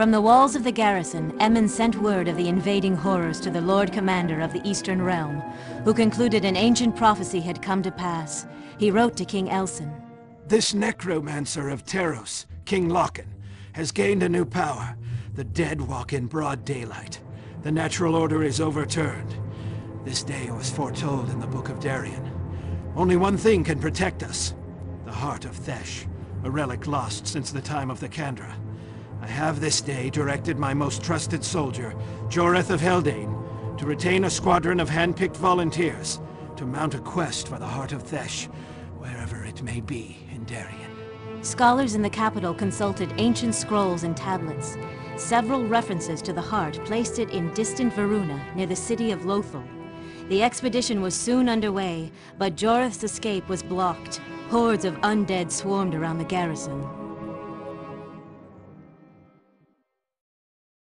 From the walls of the garrison, Emmon sent word of the invading horrors to the Lord Commander of the Eastern Realm, who concluded an ancient prophecy had come to pass. He wrote to King Elsin. This necromancer of Taros, King Lokken, has gained a new power. The dead walk in broad daylight. The natural order is overturned. This day was foretold in the Book of Darien. Only one thing can protect us. The Heart of Thesh, a relic lost since the time of the Kandra. I have this day directed my most trusted soldier, Joreth of Heldane, to retain a squadron of hand-picked volunteers to mount a quest for the Heart of Thesh, wherever it may be in Darien. Scholars in the capital consulted ancient scrolls and tablets. Several references to the heart placed it in distant Veruna, near the city of Lothal. The expedition was soon underway, but Joreth's escape was blocked. Hordes of undead swarmed around the garrison.